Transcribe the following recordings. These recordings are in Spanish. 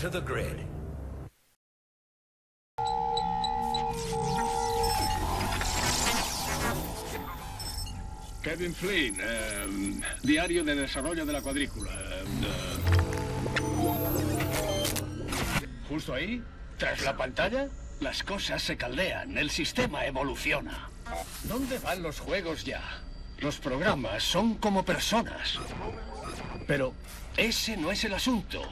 To the grid. Kevin Flynn, eh, Diario de Desarrollo de la Cuadrícula. eh, ¿Justo ahí? ¿Tras la pantalla? Las cosas se caldean, el sistema evoluciona. ¿Dónde van los juegos ya? Los programas son como personas. Pero ese no es el asunto.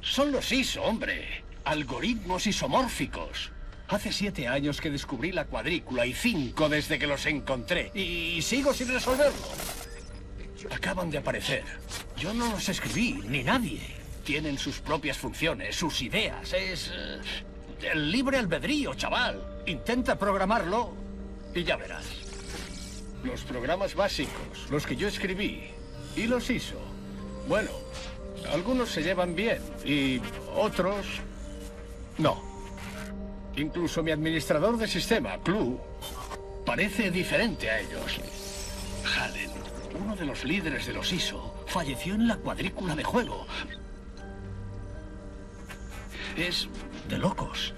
Son los ISO, hombre. Algoritmos isomórficos. Hace siete años que descubrí la cuadrícula y cinco desde que los encontré. Y sigo sin resolverlo. Acaban de aparecer. Yo no los escribí, ni nadie. Tienen sus propias funciones, sus ideas. Es... eh, el libre albedrío, chaval. Intenta programarlo y ya verás. Los programas básicos, los que yo escribí, y los hizo. Bueno, algunos se llevan bien y otros no. Incluso mi administrador de sistema, Clue, parece diferente a ellos. Hallen, uno de los líderes de los ISO, falleció en la cuadrícula de juego. Es de locos.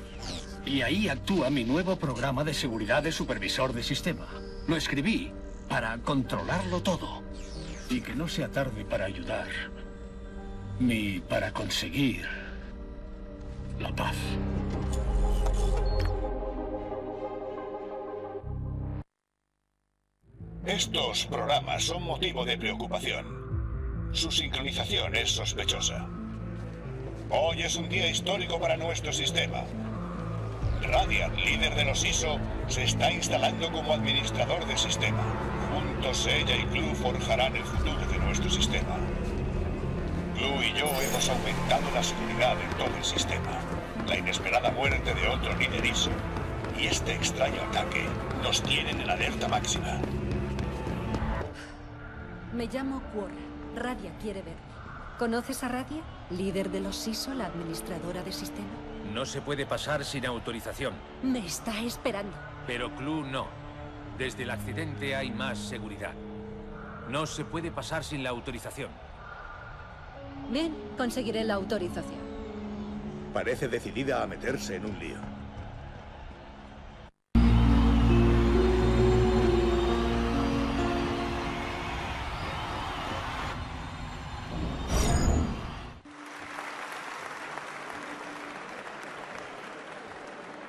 Y ahí actúa mi nuevo programa de seguridad de supervisor de sistema. Lo escribí para controlarlo todo. Y que no sea tarde para ayudar. Ni para conseguir la paz. Estos programas son motivo de preocupación. Su sincronización es sospechosa. Hoy es un día histórico para nuestro sistema. Radiant, líder de los ISO, se está instalando como administrador del sistema. Juntos ella y Clue forjarán el futuro de nuestro sistema. Clue y yo hemos aumentado la seguridad en todo el sistema. La inesperada muerte de otro líder ISO y este extraño ataque nos tienen en alerta máxima. Me llamo Quora. Radia quiere verme. ¿Conoces a Radia? Líder de los SISO, la administradora de sistema. No se puede pasar sin autorización. Me está esperando. Pero Clue no. Desde el accidente hay más seguridad. No se puede pasar sin la autorización. Bien, conseguiré la autorización. Parece decidida a meterse en un lío.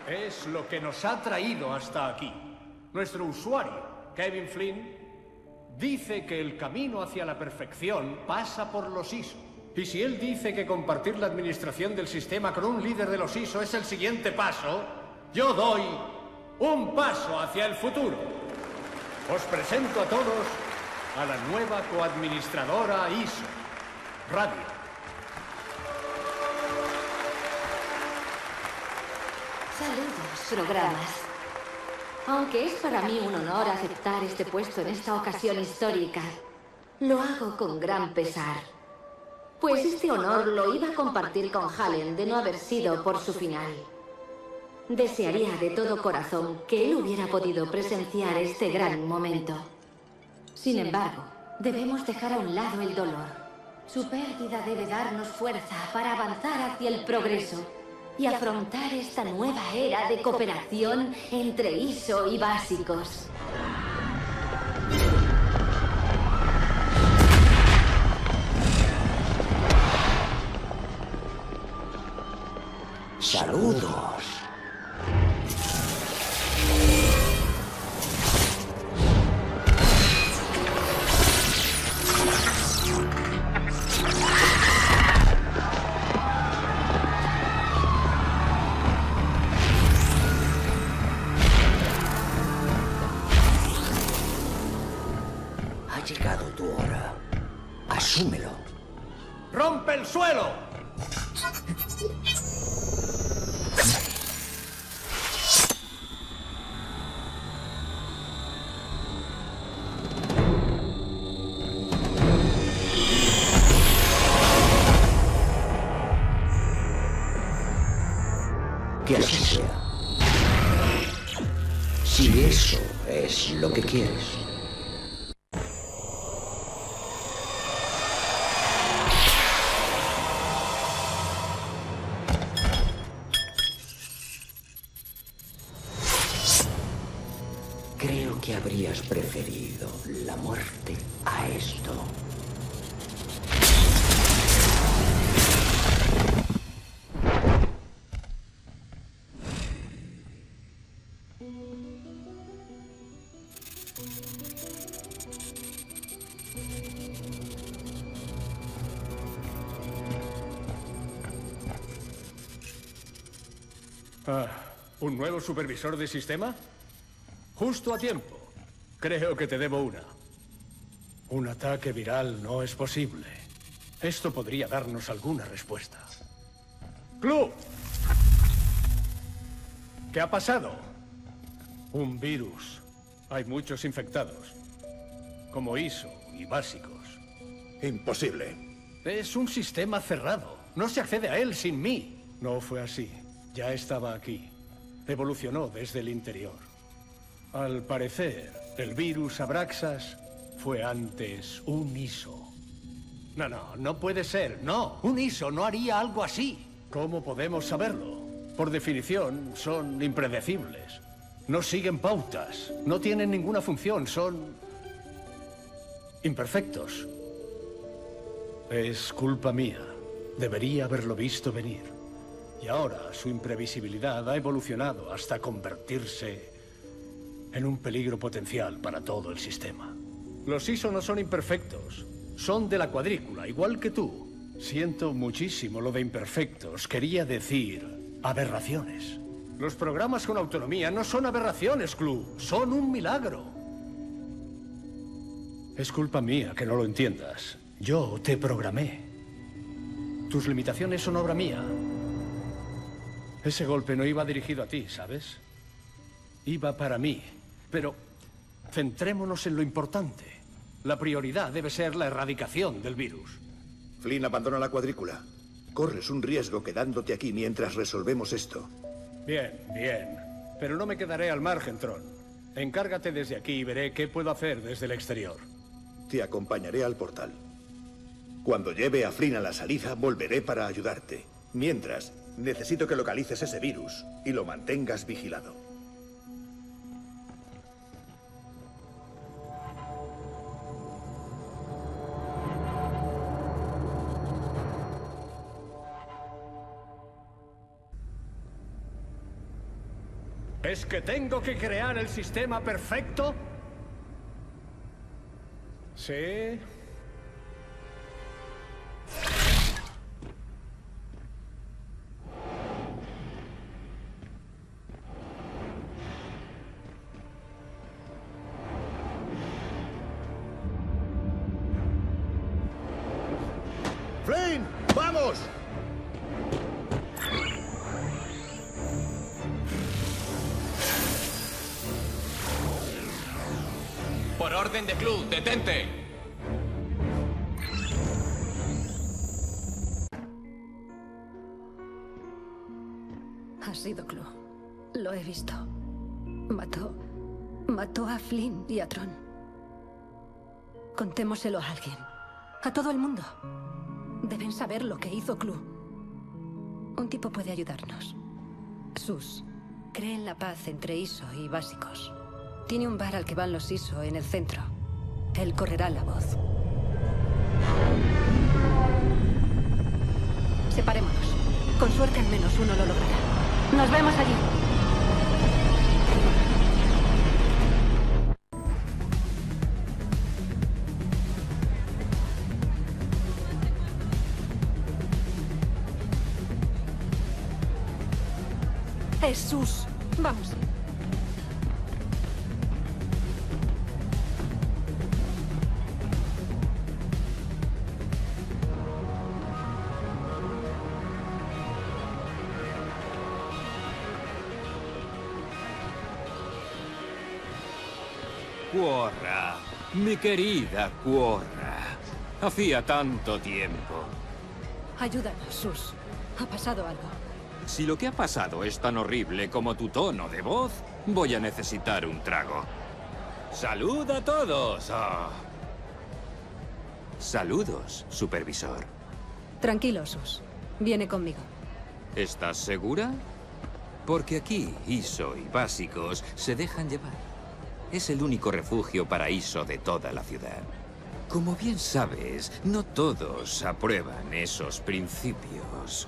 Es lo que nos ha traído hasta aquí. Nuestro usuario, Kevin Flynn, dice que el camino hacia la perfección pasa por los ISO. Y si él dice que compartir la administración del sistema con un líder de los ISO es el siguiente paso, yo doy un paso hacia el futuro. Os presento a todos a la nueva coadministradora ISO, Radio. Saludos, programas. Aunque es para mí un honor aceptar este puesto en esta ocasión histórica, lo hago con gran pesar. Pues este honor lo iba a compartir con Hallen de no haber sido por su final. Desearía de todo corazón que él hubiera podido presenciar este gran momento. Sin embargo, debemos dejar a un lado el dolor. Su pérdida debe darnos fuerza para avanzar hacia el progreso y afrontar esta nueva era de cooperación entre ISO y básicos. Saludos. Ah, ¿Un nuevo supervisor de sistema? Justo a tiempo. Creo que te debo una. Un ataque viral no es posible. Esto podría darnos alguna respuesta. ¡Club! ¿Qué ha pasado? Un virus. Hay muchos infectados. Como ISO y básicos. Imposible. Es un sistema cerrado. No se accede a él sin mí. No fue así. Ya estaba aquí. Evolucionó desde el interior. Al parecer, el virus Abraxas fue antes un ISO. No, no, no puede ser. No, un ISO no haría algo así. ¿Cómo podemos saberlo? Por definición, son impredecibles. No siguen pautas. No tienen ninguna función. Son... imperfectos. Es culpa mía. Debería haberlo visto venir. Y ahora su imprevisibilidad ha evolucionado hasta convertirse en un peligro potencial para todo el sistema. Los ISO no son imperfectos. Son de la cuadrícula, igual que tú. Siento muchísimo lo de imperfectos. Quería decir aberraciones. Los programas con autonomía no son aberraciones, Club. Son un milagro. Es culpa mía que no lo entiendas. Yo te programé. Tus limitaciones son obra mía. Ese golpe no iba dirigido a ti, ¿sabes? Iba para mí. Pero centrémonos en lo importante. La prioridad debe ser la erradicación del virus. Flynn abandona la cuadrícula. Corres un riesgo quedándote aquí mientras resolvemos esto. Bien, bien. Pero no me quedaré al margen, Tron. Encárgate desde aquí y veré qué puedo hacer desde el exterior. Te acompañaré al portal. Cuando lleve a Flynn a la salida, volveré para ayudarte. Mientras, necesito que localices ese virus y lo mantengas vigilado. ¿Es que tengo que crear el sistema perfecto? Sí. ¡Flynn! ¡Vamos! Orden de club, detente. Ha sido Clu. Lo he visto. Mató. Mató a Flynn y a Tron. Contémoselo a alguien. A todo el mundo. Deben saber lo que hizo Clu. Un tipo puede ayudarnos. Sus. Cree en la paz entre ISO y básicos. Tiene un bar al que van los ISO en el centro. Él correrá la voz. Separémonos. Con suerte al menos uno lo logrará. Nos vemos allí. Jesús. Vamos. Quorra, mi querida Quorra. Hacía tanto tiempo. Ayúdanos, Sus. Ha pasado algo. Si lo que ha pasado es tan horrible como tu tono de voz, voy a necesitar un trago. ¡Salud a todos! Ah. Saludos, supervisor. Tranquilo, Sus. Viene conmigo. ¿Estás segura? Porque aquí, ISO y básicos se dejan llevar. Es el único refugio paraíso de toda la ciudad. Como bien sabes, no todos aprueban esos principios.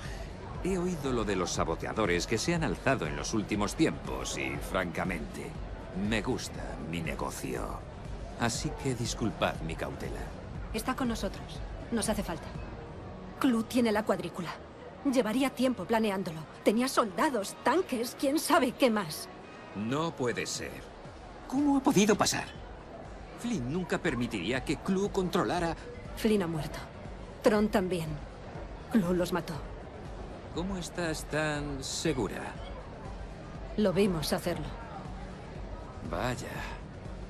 He oído lo de los saboteadores que se han alzado en los últimos tiempos y, francamente, me gusta mi negocio. Así que disculpad mi cautela. Está con nosotros. Nos hace falta. Clu tiene la cuadrícula. Llevaría tiempo planeándolo. Tenía soldados, tanques, quién sabe qué más. No puede ser. ¿Cómo ha podido pasar? Flynn nunca permitiría que Clu controlara... Flynn ha muerto. Tron también. Clu los mató. ¿Cómo estás tan segura? Lo vimos hacerlo. Vaya.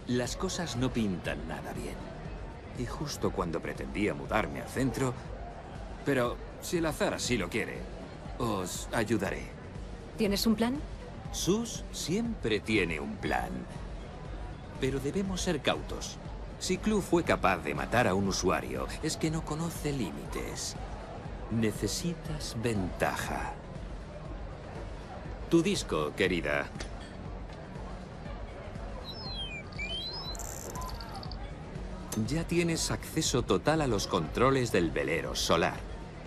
Las cosas no pintan nada bien. Y justo cuando pretendía mudarme al centro... Pero si el azar así lo quiere, os ayudaré. ¿Tienes un plan? Sus siempre tiene un plan. Pero debemos ser cautos. Si Clu fue capaz de matar a un usuario, es que no conoce límites. Necesitas ventaja. Tu disco, querida. Ya tienes acceso total a los controles del velero solar.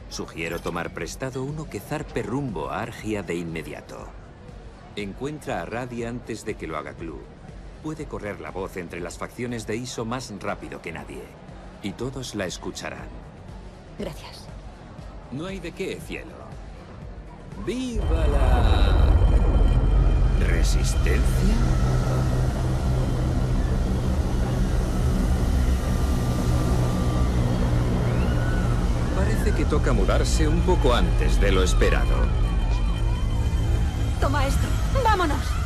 Sugiero tomar prestado uno que zarpe rumbo a Argia de inmediato. Encuentra a Radia antes de que lo haga Clu. Puede correr la voz entre las facciones de ISO más rápido que nadie. Y todos la escucharán. Gracias. No hay de qué, cielo. ¡Viva la... resistencia! Parece que toca mudarse un poco antes de lo esperado. Toma esto. ¡Vámonos!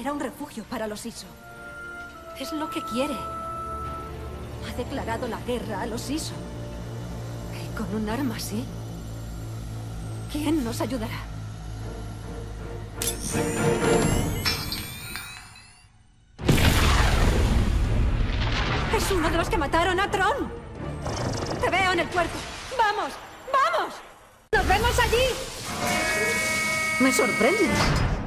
Era un refugio para los ISO. Es lo que quiere. Ha declarado la guerra a los ISO. ¿Y con un arma así? ¿Quién nos ayudará? ¡Es uno de los que mataron a Tron! ¡Te veo en el puerto! ¡Vamos! ¡Vamos! ¡Nos vemos allí! Me sorprende.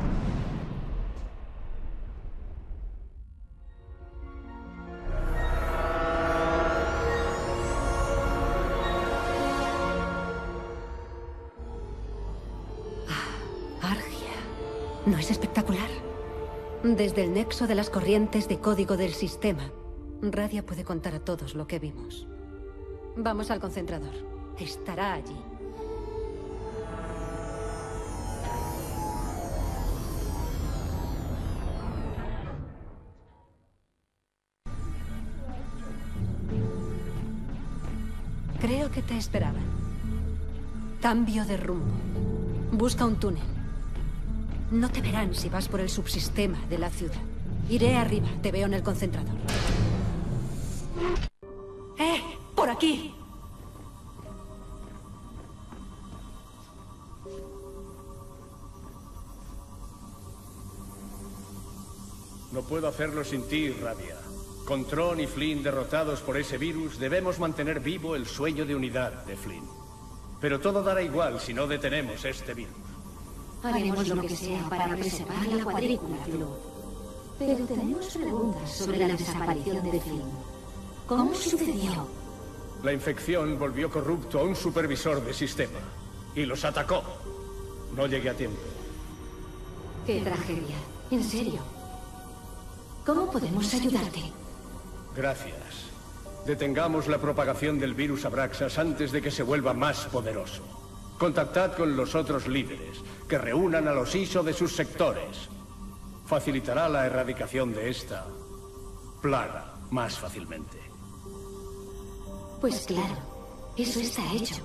¿No es espectacular? Desde el nexo de las corrientes de código del sistema, Radia puede contar a todos lo que vimos. Vamos al concentrador. Estará allí. Creo que te esperaban. Cambio de rumbo. Busca un túnel. No te verán si vas por el subsistema de la ciudad. Iré arriba. Te veo en el concentrador. ¡Eh! ¡Por aquí! No puedo hacerlo sin ti, Radia. Con Tron y Flynn derrotados por ese virus, debemos mantener vivo el sueño de unidad de Flynn. Pero todo dará igual si no detenemos este virus. Haremos lo que sea para preservar la cuadrícula, Flu. Pero tenemos preguntas sobre la desaparición de Flynn. ¿Cómo sucedió? La infección volvió corrupto a un supervisor de sistema. Y los atacó. No llegué a tiempo. Qué tragedia. En serio. ¿Cómo podemos ayudarte? Gracias. Detengamos la propagación del virus Abraxas antes de que se vuelva más poderoso. Contactad con los otros líderes, que reúnan a los ISO de sus sectores. Facilitará la erradicación de esta plaga. más fácilmente. Pues claro, eso está hecho.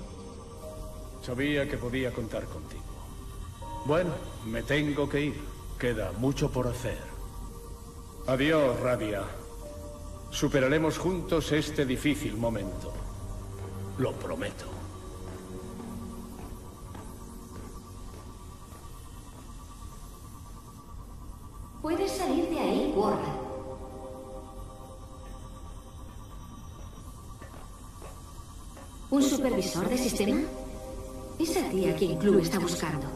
Sabía que podía contar contigo. Bueno, me tengo que ir. Queda mucho por hacer. Adiós, Radia. Superaremos juntos este difícil momento. Lo prometo. Puedes salir de ahí, Warren. ¿Un supervisor de sistema? Es a ti a quien Clue está buscando.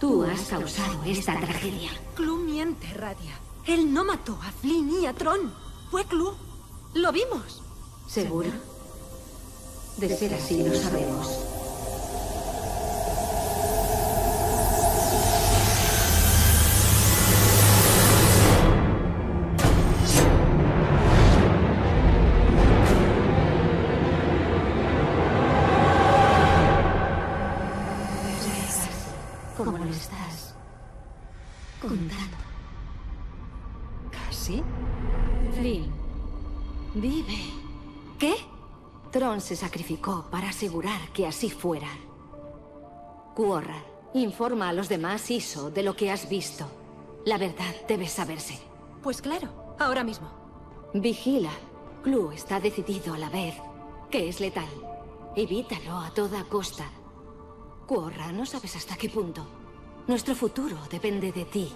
Tú has causado esta tragedia. Clue miente, Radia. Él no mató a Flynn ni a Tron. Fue Clue. Lo vimos. ¿Seguro? De ser así, lo sabemos. Se sacrificó para asegurar que así fuera. Quorra, informa a los demás ISO de lo que has visto. La verdad debe saberse. Pues claro, ahora mismo. Vigila. Clue está decidido a la vez que es letal. Evítalo a toda costa. Quorra, no sabes hasta qué punto. Nuestro futuro depende de ti.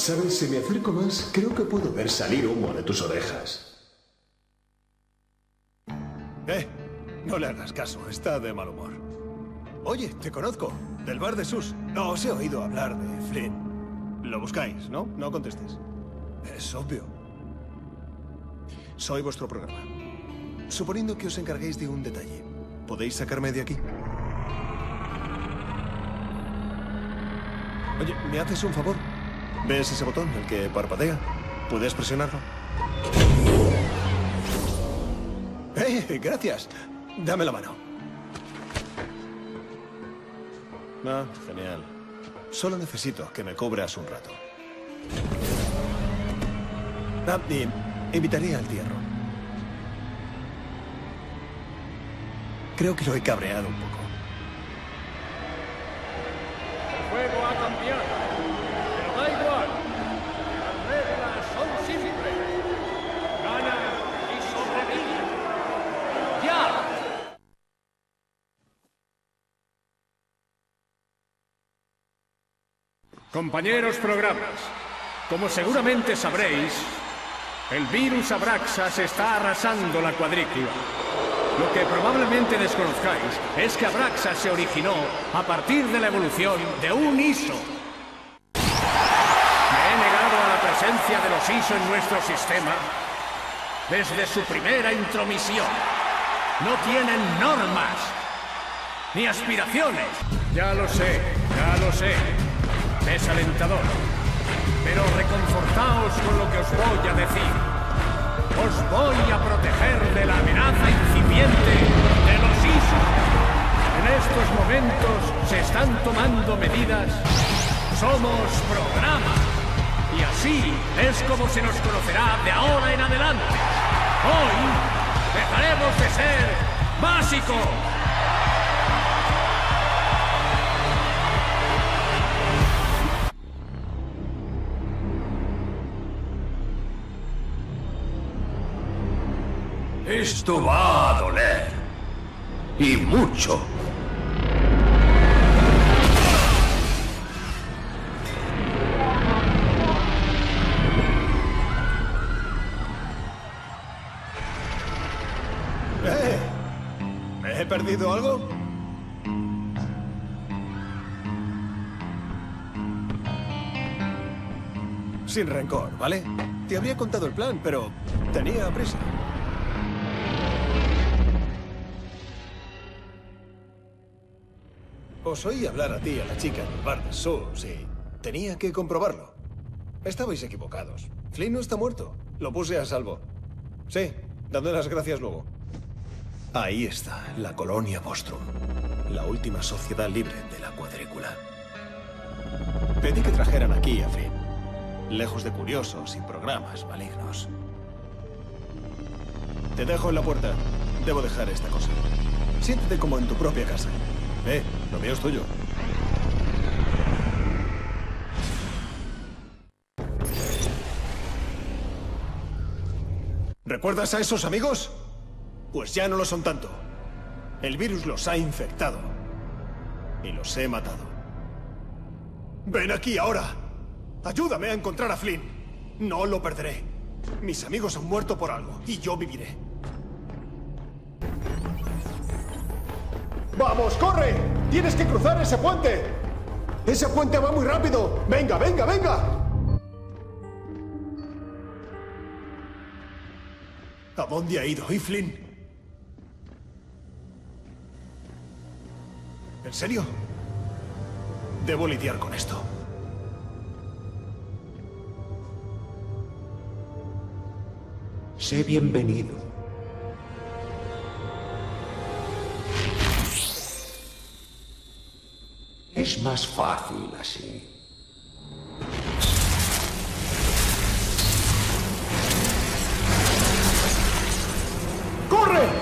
Sabes, si me acerco más, creo que puedo ver salir humo de tus orejas. Eh, no le hagas caso, está de mal humor. Oye, te conozco, del bar de Sus. No, os he oído hablar de Flynn. Lo buscáis, ¿no? No contestes. Es obvio. Soy vuestro programa. Suponiendo que os encarguéis de un detalle, ¿podéis sacarme de aquí? Oye, ¿me haces un favor? ¿Ves ese botón, el que parpadea? ¿Puedes presionarlo? ¡Eh! Gracias. Dame la mano. Ah, genial. Solo necesito que me cubras un rato. Ah, y invitaré al tierro. Creo que lo he cabreado un poco. El juego ha cambiado. Pero da igual. Las reglas son simples. Gana y sobrevive. ¡Ya! Compañeros programas, como seguramente sabréis, el virus Abraxas está arrasando la cuadrícula. Lo que probablemente desconozcáis es que Abraxas se originó a partir de la evolución de un ISO. Me he negado a la presencia de los ISO en nuestro sistema desde su primera intromisión. No tienen normas ni aspiraciones. Ya lo sé, ya lo sé. Es alentador. Pero reconfortaos con lo que os voy a decir. Os voy a proteger de la amenaza incipiente de los ISO. En estos momentos se están tomando medidas. Somos programa. Y así es como se nos conocerá de ahora en adelante. Hoy dejaremos de ser básico. Esto va a doler. Y mucho. ¿Me he perdido algo? Sin rencor, ¿vale? Te habría contado el plan, pero tenía prisa. Os oí hablar a ti a la chica en el bar de tenía que comprobarlo. Estabais equivocados. Flynn no está muerto. Lo puse a salvo. Sí, dando las gracias luego. Ahí está, la colonia Bostrom. La última sociedad libre de la cuadrícula. Pedí que trajeran aquí a Flynn. Lejos de curiosos y programas malignos. Te dejo en la puerta. Debo dejar esta cosa. Siéntete como en tu propia casa. Eh, lo mío es tuyo. ¿Recuerdas a esos amigos? Pues ya no lo son tanto. El virus los ha infectado. Y los he matado. Ven aquí ahora. Ayúdame a encontrar a Flynn. No lo perderé. Mis amigos han muerto por algo y yo viviré. ¡Vamos, corre! ¡Tienes que cruzar ese puente! ¡Ese puente va muy rápido! ¡Venga, venga, venga! ¿A dónde ha ido? ¿Y Flynn? ¿En serio? Debo lidiar con esto. Sé bienvenido. Es más fácil así. ¡Corre!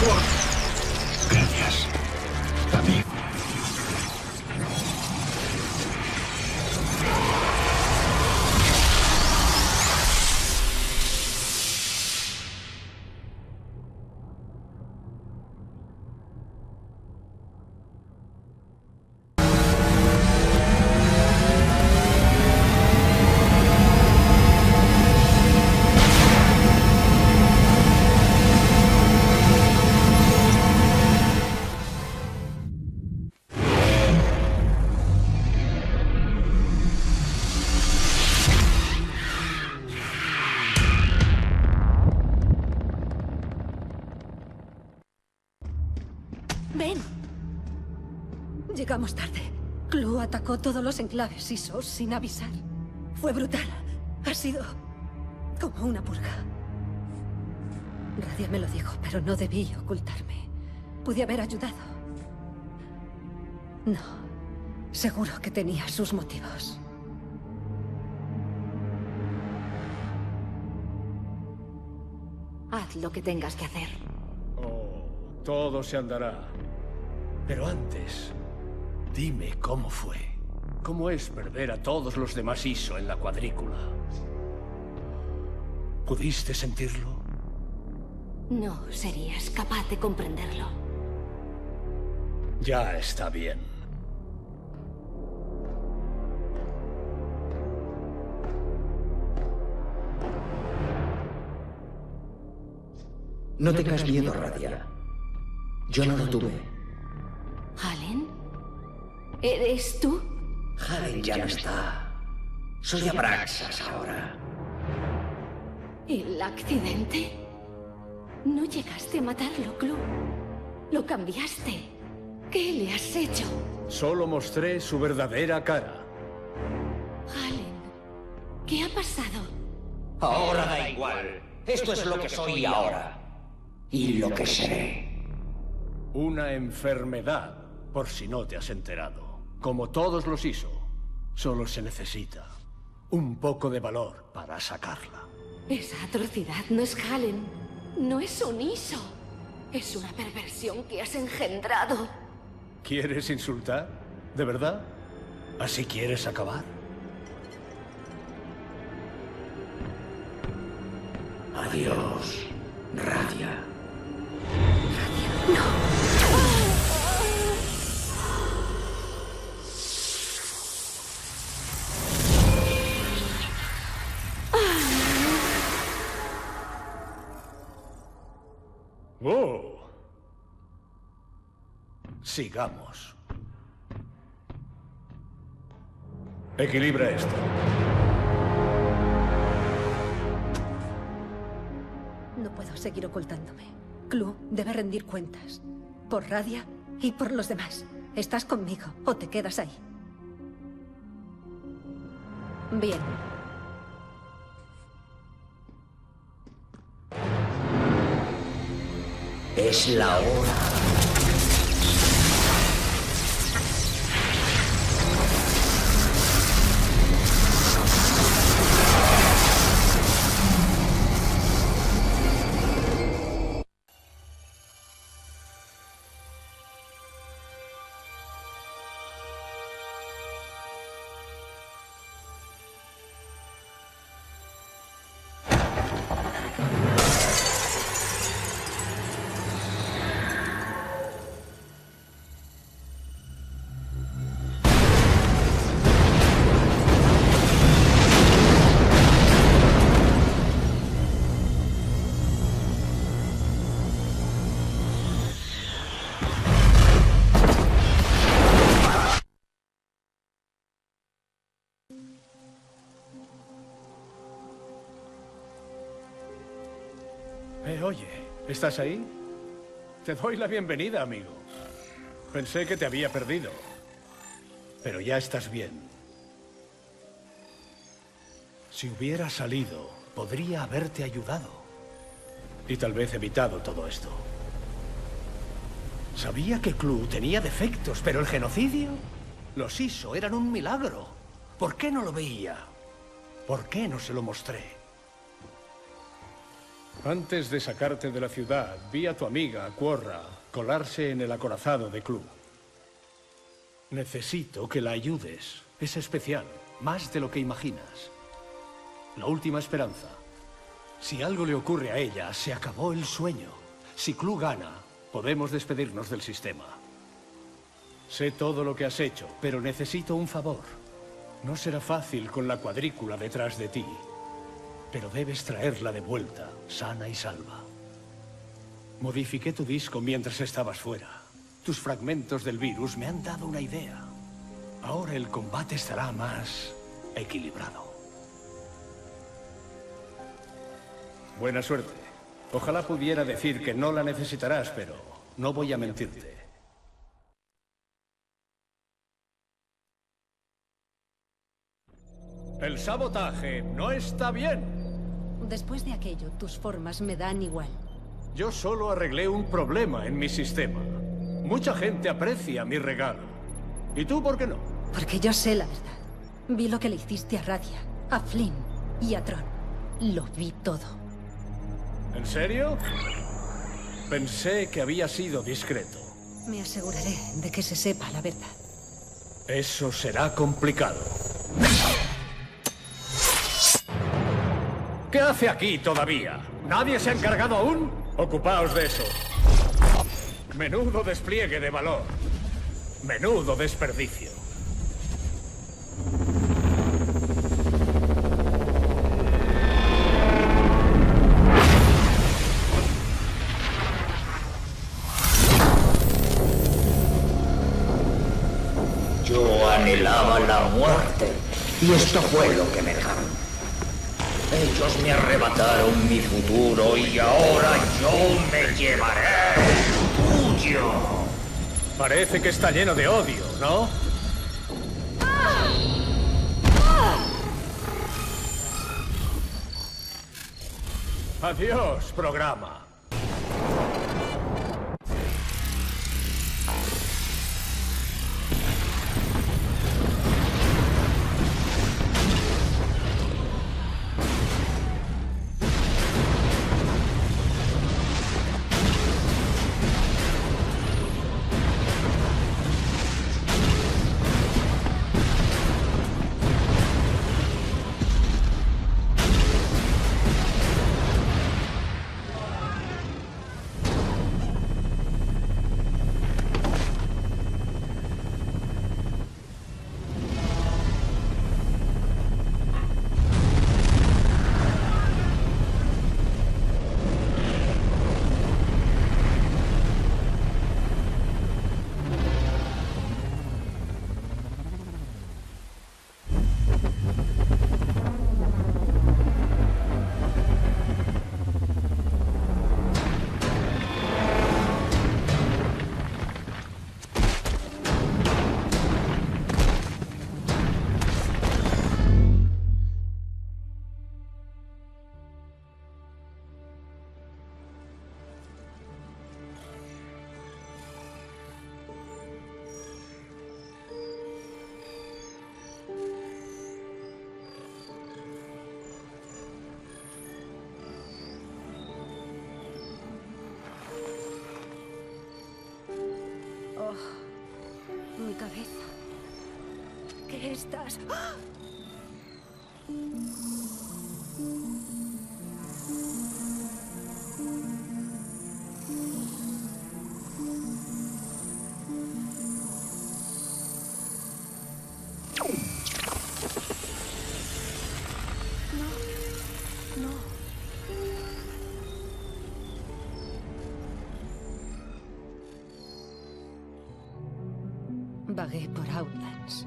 Pero Llegamos tarde. Clu atacó todos los enclaves y SOS sin avisar. Fue brutal. Ha sido como una purga. Radia me lo dijo, pero no debí ocultarme. Pude haber ayudado. No. Seguro que tenía sus motivos. haz lo que tengas que hacer. Oh, todo se andará. Pero antes, dime cómo fue. ¿Cómo es perder a todos los demás ISO en la cuadrícula? ¿Pudiste sentirlo? No serías capaz de comprenderlo. Ya está bien. No tengas miedo, Radia. Yo no lo tuve. ¿Eres tú? Halen ya no está. Soy Abraxas ahora. ¿El accidente? No llegaste a matarlo, Clu. Lo cambiaste. ¿Qué le has hecho? Solo mostré su verdadera cara. Halen, ¿qué ha pasado? Ahora da igual. Esto es lo que soy ahora. Y lo que seré. Una enfermedad, por si no te has enterado. Como todos los ISO, solo se necesita un poco de valor para sacarla. Esa atrocidad no es Halen. No es un ISO. Es una perversión que has engendrado. ¿Quieres insultar? ¿De verdad? ¿Así quieres acabar? Adiós, Radia. ¡Oh! Sigamos. Equilibra esto. No puedo seguir ocultándome. Clu debe rendir cuentas. Por Radia y por los demás. ¿Estás conmigo o te quedas ahí? Bien. Es la hora. ¿Estás ahí? Te doy la bienvenida, amigo. Pensé que te había perdido. Pero ya estás bien. Si hubiera salido, podría haberte ayudado. Y tal vez evitado todo esto. Sabía que Clu tenía defectos, pero el genocidio... Los hizo, eran un milagro. ¿Por qué no lo veía? ¿Por qué no se lo mostré? Antes de sacarte de la ciudad, vi a tu amiga, Quorra, colarse en el acorazado de Club. Necesito que la ayudes. Es especial, más de lo que imaginas. La última esperanza. Si algo le ocurre a ella, se acabó el sueño. Si Club gana, podemos despedirnos del sistema. Sé todo lo que has hecho, pero necesito un favor. No será fácil con la cuadrícula detrás de ti. Pero debes traerla de vuelta, sana y salva. Modifiqué tu disco mientras estabas fuera. Tus fragmentos del virus me han dado una idea. Ahora el combate estará más equilibrado. Buena suerte. Ojalá pudiera decir que no la necesitarás, pero no voy a mentirte. El sabotaje no está bien. Después de aquello, tus formas me dan igual. Yo solo arreglé un problema en mi sistema. Mucha gente aprecia mi regalo. ¿Y tú por qué no? Porque yo sé la verdad. Vi lo que le hiciste a Radia, a Flynn y a Tron. Lo vi todo. ¿En serio? Pensé que había sido discreto. Me aseguraré de que se sepa la verdad. Eso será complicado. ¿Qué hace aquí todavía? ¿Nadie se ha encargado aún? Ocupaos de eso. Menudo despliegue de valor. Menudo desperdicio. Yo anhelaba la muerte y esto fue lo que me dejaron. Ellos mi futuro y ahora yo me llevaré el tuyo. Parece que está lleno de odio, ¿no? Adiós, programa. ¿Qué estás? ¡Ah! Vagué por Outlands.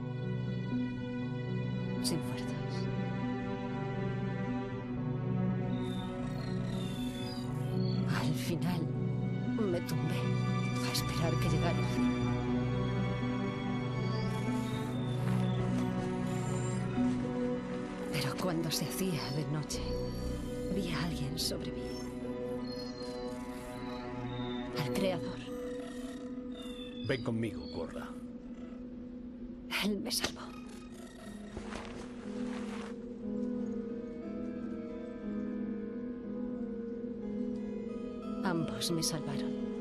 Sin fuerzas. Al final me tumbé a esperar que llegara el fin. Pero cuando se hacía de noche, vi a alguien sobre mí. Al creador. Ven conmigo, Corra. Él me salvó. Ambos me salvaron.